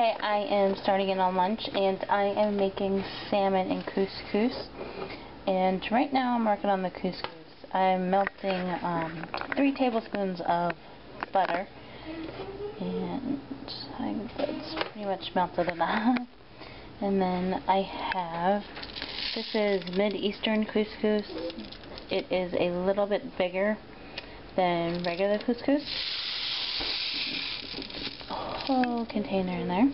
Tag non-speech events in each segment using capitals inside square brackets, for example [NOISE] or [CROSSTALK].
Okay, I am starting in on lunch and I am making salmon and couscous. And right now I'm working on the couscous. I'm melting um, three tablespoons of butter. And I that's pretty much melted enough. [LAUGHS] And then I have, this is Mid-Eastern couscous. It is a little bit bigger than regular couscous whole container in there.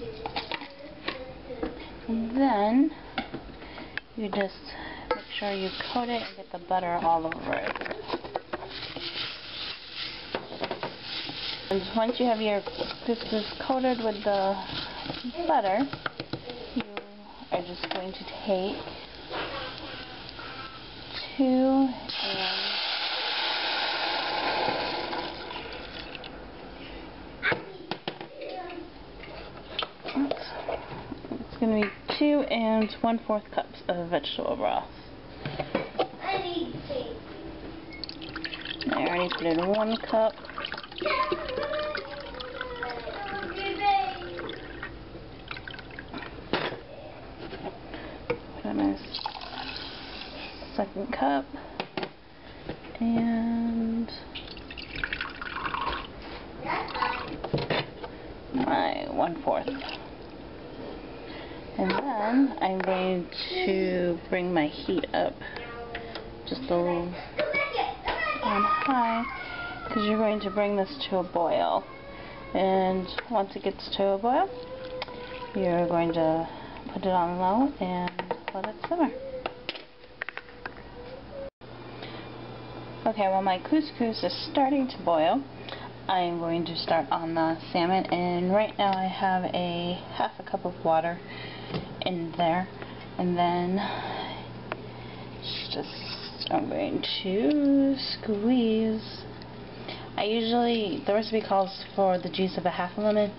And then you just make sure you coat it and get the butter all over it. And once you have your couscous coated with the butter, you are just going to take two and It's going to be two and one fourth cups of vegetable broth. I already put in one cup. Put in my second cup. And my one fourth. Then I'm going to bring my heat up just a little um, on high because you're going to bring this to a boil. And once it gets to a boil, you're going to put it on low and let it simmer. Okay, well my couscous is starting to boil. I'm going to start on the salmon and right now I have a half a cup of water in there. And then just I'm going to squeeze. I usually the recipe calls for the juice of a half a lemon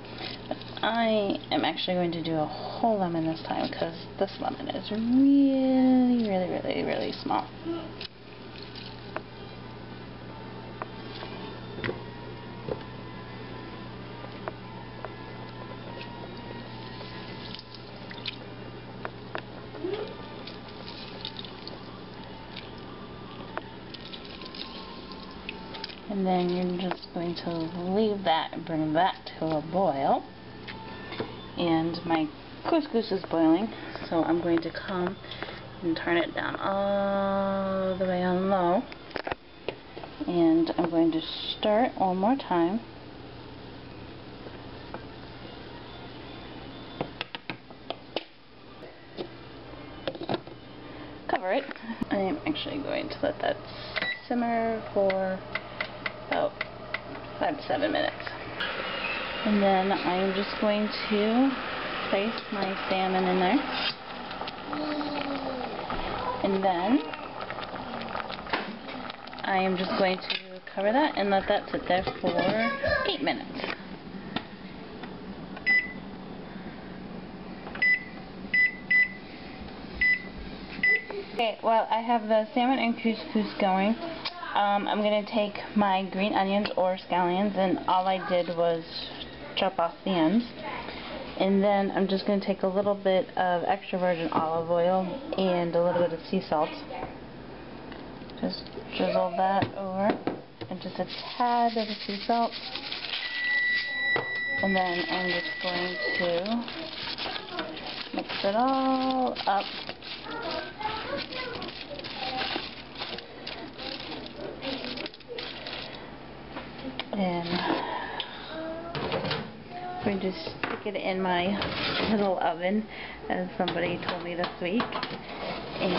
but I am actually going to do a whole lemon this time because this lemon is really really really really small then you're just going to leave that and bring that to a boil. And my couscous is boiling so I'm going to come and turn it down all the way on low. And I'm going to stir it one more time. Cover it. I am actually going to let that simmer for about five to seven minutes. And then I'm just going to place my salmon in there. And then I am just going to cover that and let that sit there for eight minutes. Okay, well I have the salmon and couscous going um, I'm going to take my green onions or scallions and all I did was chop off the ends. And then I'm just going to take a little bit of extra virgin olive oil and a little bit of sea salt. Just drizzle that over and just a tad of sea salt. And then I'm just going to mix it all up and going to stick it in my little oven as somebody told me this week. And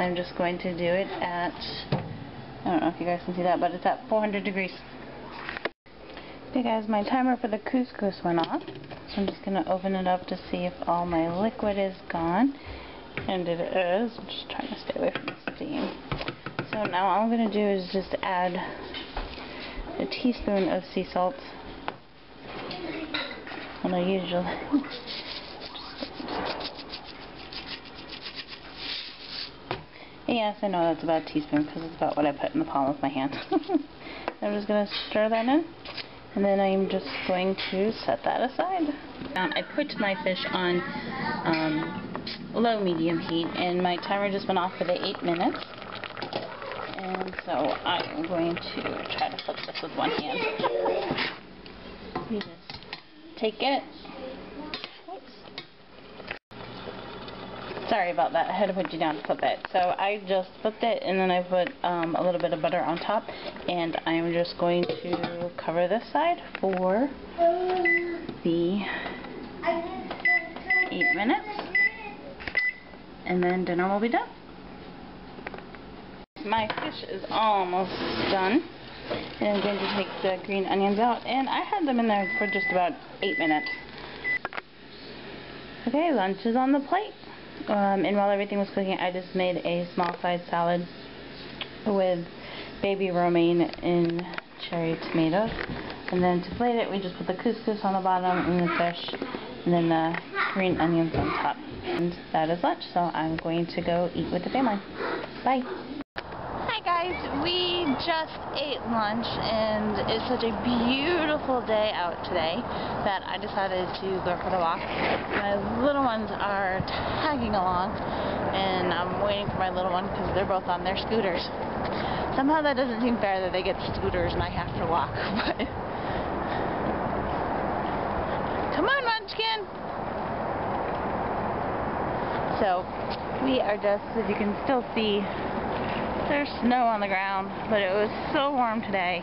I'm just going to do it at I don't know if you guys can see that but it's at 400 degrees. Okay guys my timer for the couscous went off. So I'm just going to open it up to see if all my liquid is gone. And it is. I'm just trying to stay away from the steam. So now all I'm going to do is just add a teaspoon of sea salt. And I usually Yes, I know that's about a teaspoon because it's about what I put in the palm of my hand. [LAUGHS] I'm just going to stir that in. And then I'm just going to set that aside. Um, I put my fish on um, low medium heat and my timer just went off for the 8 minutes. So I'm going to try to flip this with one hand. You just take it. Sorry about that. I had to put you down to flip it. So I just flipped it and then I put um, a little bit of butter on top and I'm just going to cover this side for the 8 minutes and then dinner will be done. My fish is almost done and I'm going to take the green onions out and I had them in there for just about 8 minutes. Okay, lunch is on the plate. Um, and while everything was cooking, I just made a small size salad with baby romaine and cherry tomatoes. And then to plate it, we just put the couscous on the bottom and the fish, and then the green onions on top. And that is lunch, so I'm going to go eat with the family. Bye guys, we just ate lunch and it's such a beautiful day out today that I decided to go for the walk. My little ones are tagging along and I'm waiting for my little one because they're both on their scooters. Somehow that doesn't seem fair that they get scooters and I have to walk, [LAUGHS] but... Come on, Munchkin! So, we are just, as you can still see, there's snow on the ground, but it was so warm today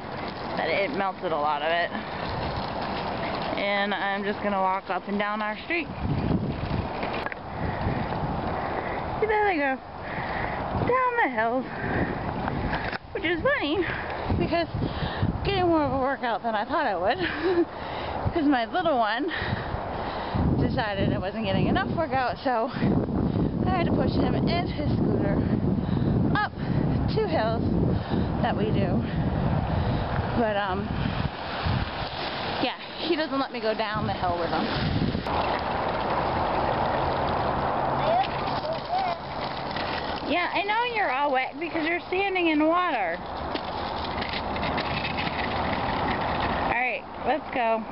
that it melted a lot of it. And I'm just going to walk up and down our street. There they go. Down the hill. Which is funny, because I'm getting more of a workout than I thought I would. [LAUGHS] Because my little one decided I wasn't getting enough workout, so I had to push him in his scooter two hills that we do. But, um, yeah, he doesn't let me go down the hill with him. Yeah, I know you're all wet because you're standing in water. Alright, let's go.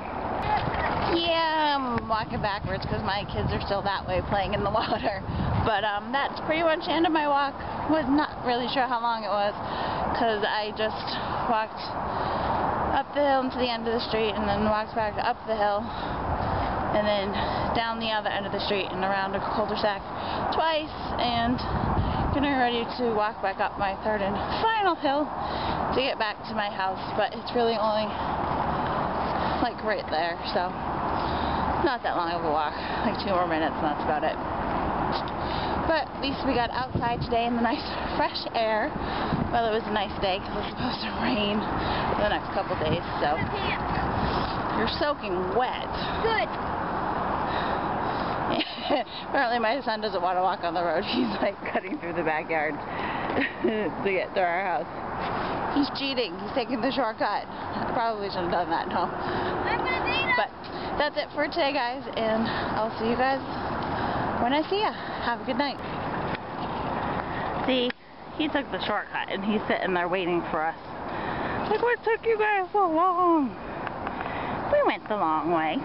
Yeah, I'm walking backwards because my kids are still that way playing in the [LAUGHS] water. But um, that's pretty much the end of my walk. Was not really sure how long it was because I just walked up the hill to the end of the street and then walked back up the hill and then down the other end of the street and around a cul-de-sac twice and getting ready to walk back up my third and final hill to get back to my house but it's really only like right there so not that long of a walk, like two more minutes and that's about it. But at least we got outside today in the nice [LAUGHS] fresh air. Well, it was a nice day because it's supposed to rain the next couple days, so. You're soaking wet. Good. [LAUGHS] Apparently my son doesn't want to walk on the road. [LAUGHS] He's like cutting through the backyard to get to our house. He's cheating. He's taking the shortcut. I probably shouldn't have done that, no. But that's it for today, guys, and I'll see you guys when I see ya. Have a good night. See, he took the shortcut, and he's sitting there waiting for us. Like, what took you guys so long? We went the long way.